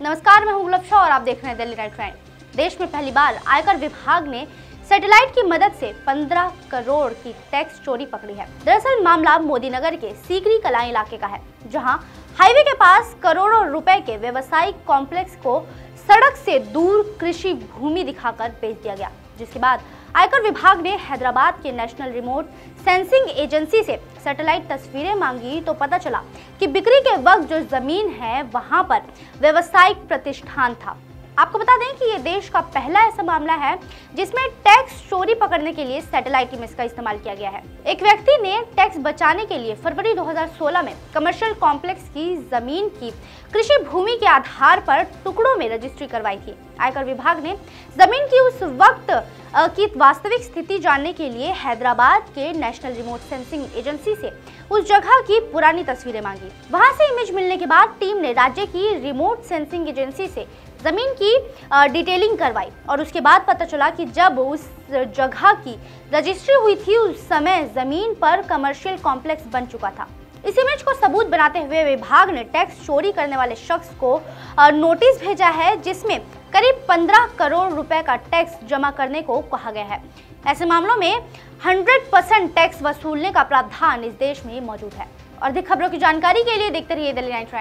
नमस्कार, मैं हूँ शाह और आप देख रहे हैं दिल्ली नाइट क्राइम। देश में पहली बार आयकर विभाग ने सैटेलाइट की मदद से 15 करोड़ की टैक्स चोरी पकड़ी है। दरअसल मामला मोदी नगर के सीकरी कला इलाके का है, जहाँ हाईवे के पास करोड़ों रुपए के व्यवसायिक कॉम्प्लेक्स को सड़क से दूर कृषि भूमि दिखाकर बेच दिया गया, जिसके बाद आयकर विभाग ने हैदराबाद के नेशनल रिमोट सेंसिंग एजेंसी से सैटेलाइट तस्वीरें मांगी तो पता चला कि बिक्री के वक्त जो ज़मीन है, वहाँ पर व्यवसायिक प्रतिष्ठान था। आपको बता दें कि ये देश का पहला ऐसा मामला है जिसमें टैक्स चोरी पकड़ने के लिए सैटेलाइट इमेज का इस्तेमाल किया गया है। एक व्यक्ति ने टैक्स बचाने के लिए फरवरी 2016 में कमर्शियल कॉम्प्लेक्स की ज़मीन की कृषि भूमि के आधार पर टुकड़ों में रजिस्ट्री करवाई थी। आयकर विभाग ने ज़मीन की उस वक्त की वास्तविक स्थिति जानने के लिए हैदराबाद के नेशनल रिमोट सेंसिंग एजेंसी से उस जगह की पुरानी तस्वीरें मांगी। वहाँ से इमेज मिलने के बाद टीम ने राज्य की रिमोट सेंसिंग एजेंसी से ज़मीन की डिटेलिंग करवाई और उसके बाद पता चला कि जब उस जगह की रजिस्ट्री हुई थी, उस समय ज़मीन पर कमर्शियल कॉम्प्लेक्स बन चुका था। इस इमेज को सबूत बनाते हुए विभाग ने टैक्स चोरी करने वाले शख्स को नोटिस भेजा है, जिसमें करीब 15 करोड़ रुपए का टैक्स जमा करने को कहा गया है। ऐसे मामलों में 100 परसेंट टैक्स वसूलने का प्रावधान इस देश में मौजूद है। और अधिक खबरों की जानकारी के लिए देखते रहिए दिल्ली नाइट